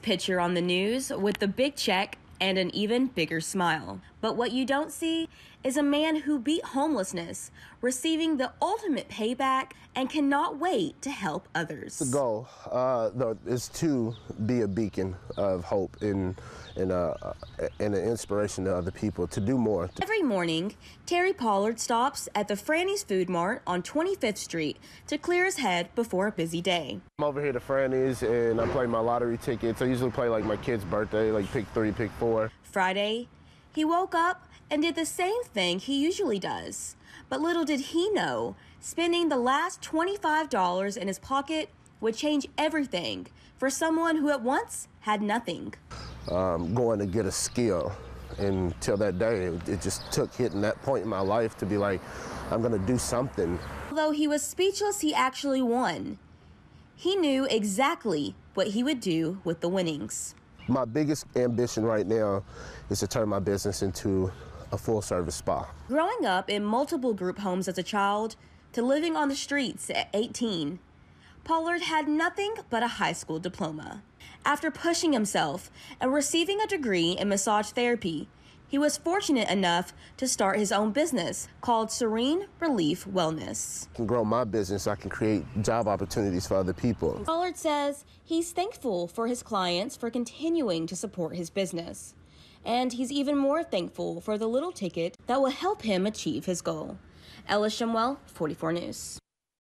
Picture on the news with the big check and an even bigger smile. But what you don't see is a man who beat homelessness, receiving the ultimate payback and cannot wait to help others. The goal uh, though, is to be a beacon of hope and, and, uh, and an inspiration to other people to do more. Every morning, Terry Pollard stops at the Franny's Food Mart on 25th Street to clear his head before a busy day. I'm over here to Franny's and I play my lottery tickets. I usually play like my kid's birthday, like pick three, pick four. Friday, he woke up and did the same thing he usually does. But little did he know, spending the last $25 in his pocket would change everything for someone who at once had nothing. Um, going to get a skill. Until that day, it, it just took hitting that point in my life to be like, I'm going to do something. Although he was speechless, he actually won. He knew exactly what he would do with the winnings. My biggest ambition right now is to turn my business into a full service spa. Growing up in multiple group homes as a child to living on the streets at 18, Pollard had nothing but a high school diploma. After pushing himself and receiving a degree in massage therapy, he was fortunate enough to start his own business called Serene Relief Wellness. I can grow my business, I can create job opportunities for other people. Pollard says he's thankful for his clients for continuing to support his business. And he's even more thankful for the little ticket that will help him achieve his goal. Ella Shumwell, 44 News.